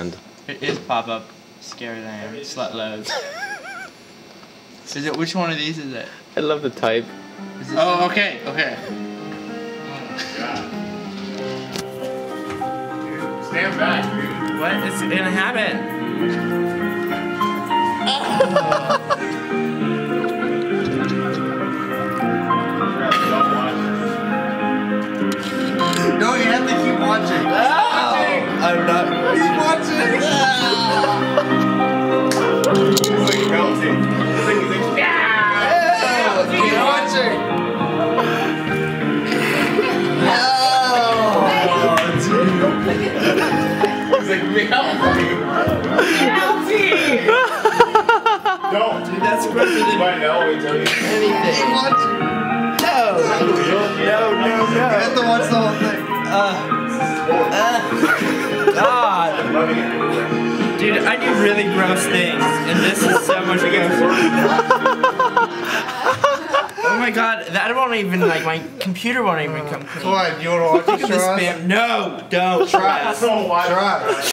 And It is pop up. Scary than I am. Slut loads. is it which one of these is it? I love the type. Is oh, okay, okay. Stand back, dude. What is gonna happen? No, you have to keep watching. It's like melting. Don't. Dude, that's grosser than let me tell you. anything. Keep watching. No! No, no, You no. have to watch the whole thing. God. I'm loving it. Dude, I do really gross things, and this is so much grosser. Oh my god, that won't even, like, my computer won't even come clean. Come on, you wanna watch this. No, don't. Try. Try.